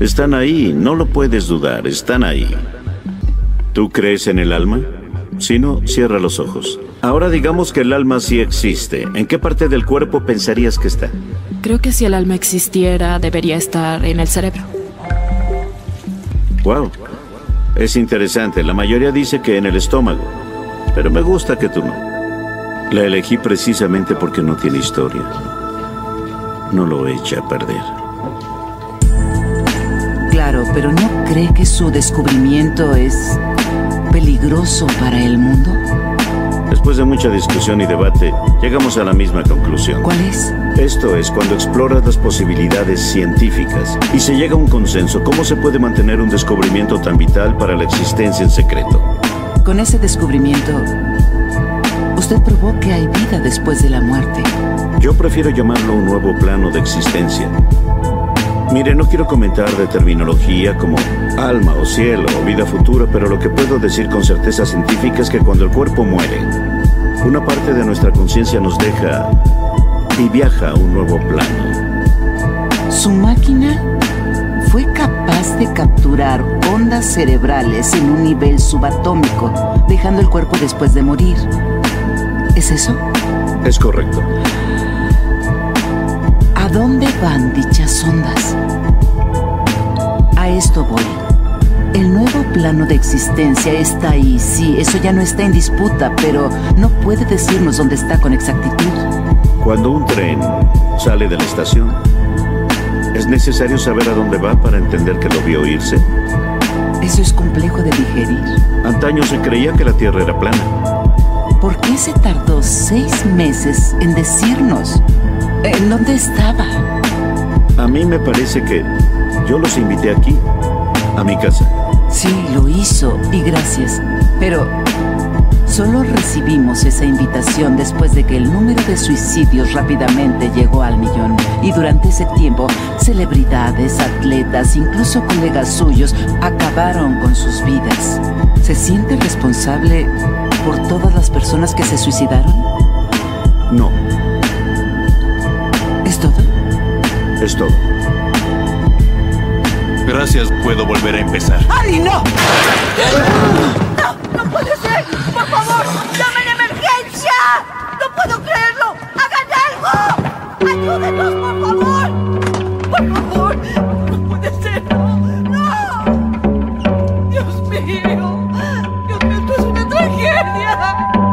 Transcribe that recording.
Están ahí, no lo puedes dudar, están ahí. ¿Tú crees en el alma? Si no, cierra los ojos. Ahora digamos que el alma sí existe. ¿En qué parte del cuerpo pensarías que está? Creo que si el alma existiera, debería estar en el cerebro. Wow. Es interesante. La mayoría dice que en el estómago. Pero me gusta que tú no. La elegí precisamente porque no tiene historia. No lo echa a perder. Claro, pero ¿no cree que su descubrimiento es peligroso para el mundo? Después de mucha discusión y debate, llegamos a la misma conclusión. ¿Cuál es? Esto es cuando exploras las posibilidades científicas y se llega a un consenso, ¿cómo se puede mantener un descubrimiento tan vital para la existencia en secreto? Con ese descubrimiento, usted probó que hay vida después de la muerte. Yo prefiero llamarlo un nuevo plano de existencia. Mire, no quiero comentar de terminología como alma o cielo o vida futura, pero lo que puedo decir con certeza científica es que cuando el cuerpo muere, una parte de nuestra conciencia nos deja y viaja a un nuevo plano. Su máquina fue capaz de capturar ondas cerebrales en un nivel subatómico, dejando el cuerpo después de morir. ¿Es eso? Es correcto. ¿A dónde van dichas ondas? A esto voy. El nuevo plano de existencia está ahí, sí, eso ya no está en disputa, pero no puede decirnos dónde está con exactitud. Cuando un tren sale de la estación, ¿es necesario saber a dónde va para entender que lo vio irse? Eso es complejo de digerir. Antaño se creía que la Tierra era plana. ¿Por qué se tardó seis meses en decirnos? ¿En dónde estaba? A mí me parece que yo los invité aquí, a mi casa. Sí, lo hizo y gracias. Pero solo recibimos esa invitación después de que el número de suicidios rápidamente llegó al millón. Y durante ese tiempo, celebridades, atletas, incluso colegas suyos acabaron con sus vidas. ¿Se siente responsable por todas las personas que se suicidaron? No. ¿Es todo? Es todo. Gracias, puedo volver a empezar. ¡Ali, no! ¡No! ¡No puede ser! ¡Por favor! ¡Llamen emergencia! ¡No puedo creerlo! ¡Hagan algo! ¡Ayúdenos, por favor! ¡Por favor! ¡No puede ser! ¡No! ¡No! ¡Dios mío! 爹爹